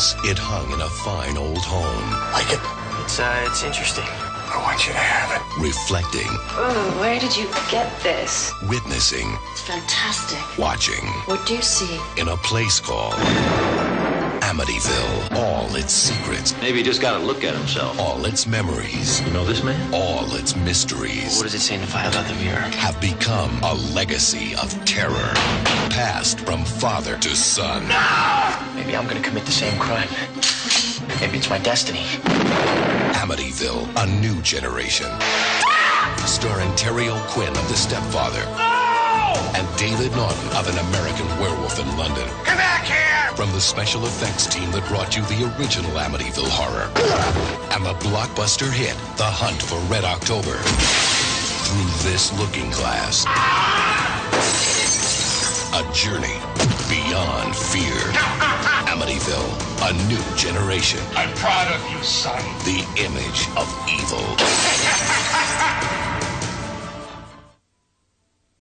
Once it hung in a fine old home, Like it? It's uh, it's interesting. I want you to have it. reflecting, Oh, where did you get this? witnessing, It's fantastic. watching What do you see? in a place called Amityville. All its secrets, Maybe he just got to look at himself. all its memories, You know this man? all its mysteries What does it say in the file about the mirror? have become a legacy of terror, passed from father to son. Maybe I'm gonna commit the same crime. Maybe it's my destiny. Amityville, a new generation. Starring Terry O'Quinn of The Stepfather. And David Naughton of An American Werewolf in London. Come back here! From the special effects team that brought you the original Amityville horror. And the blockbuster hit, The Hunt for Red October. Through this looking glass. A journey beyond fear. Amityville, a new generation. I'm proud of you, son. The image of evil.